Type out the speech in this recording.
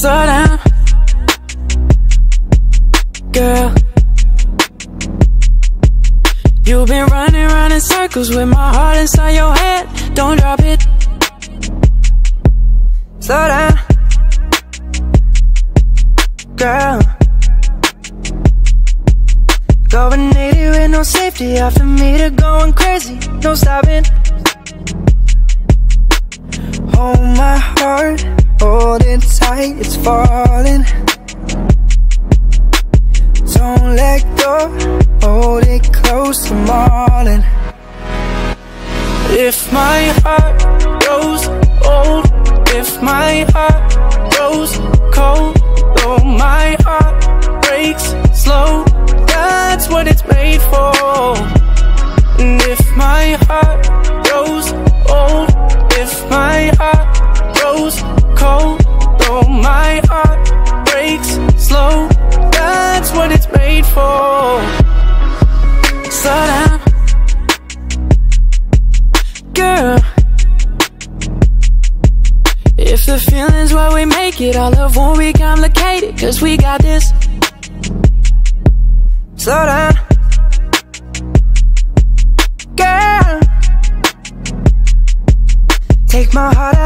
Slow down. Girl You've been running around in circles with my heart inside your head. Don't drop it. Slow down. Girl Going 80 with no safety After me to going crazy. No stopping. Hold my heart it tight, it's falling. Don't let go, hold it close, I'm all in. If my heart grows old, if my heart grows cold, though my heart breaks slow, that's what it's made for. And if my heart Slow down, girl. If the feeling's what we make it, our love won't be complicated, cause we got this. Slow down, girl. Take my heart